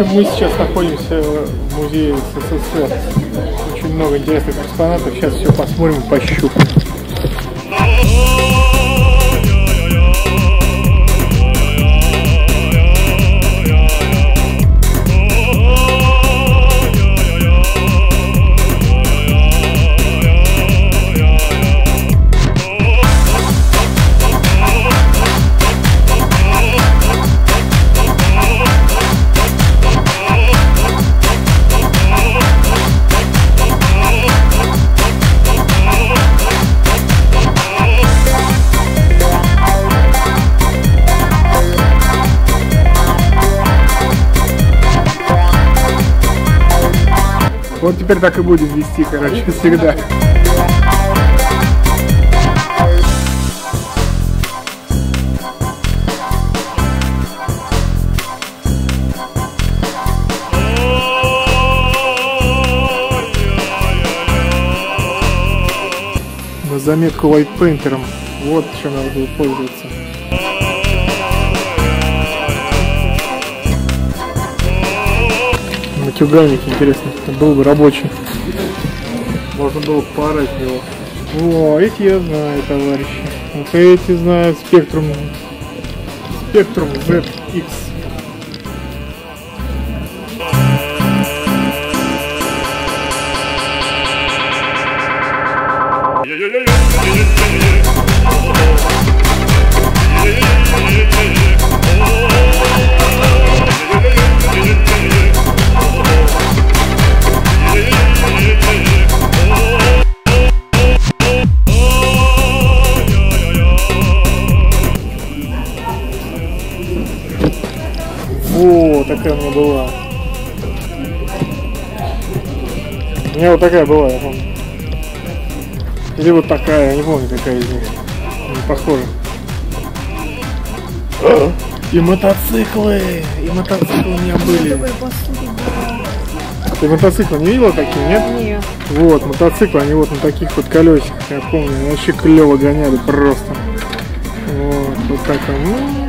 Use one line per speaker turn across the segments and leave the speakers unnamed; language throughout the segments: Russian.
общем, мы сейчас находимся в музее СССР. Очень много интересных экспонатов. Сейчас все посмотрим и пощупаем. Вот теперь так и будем вести, короче, всегда. На заметку лайтпейнтером. Вот чем надо было пользоваться. Матюгальник, интересно, был бы рабочий. Можно было поорать в него. О, эти я знаю, товарищи. Вот эти знают спектрум. Спектрум ZX. Во, такая у меня была. У меня вот такая была, я помню. Или вот такая, я не помню, какая из них. Не похожа. И мотоциклы! И мотоциклы у меня были. Ты мотоцикл не видела такие, нет?
Нет.
Вот, мотоциклы, они вот на таких вот колесиках, я помню, они вообще клево гоняли просто. Вот, вот так он.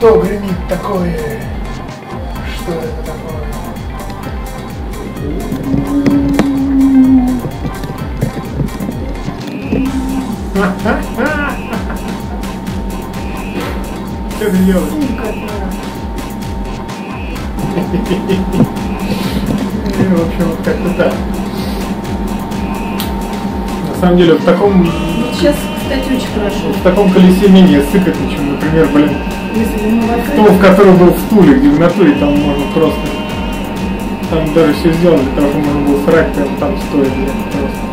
Что гремит такое? Что это такое? Что ты делаешь? И, в общем, вот как-то так. На самом деле, в таком,
Сейчас, кстати, очень хорошо.
в таком колесе менее сыкать, чем, например, блин,
Если
То, в котором был в Туле, где в натуре там можно просто... Там даже все сделано для того, чтобы можно было срать прям там стоя, блин, просто.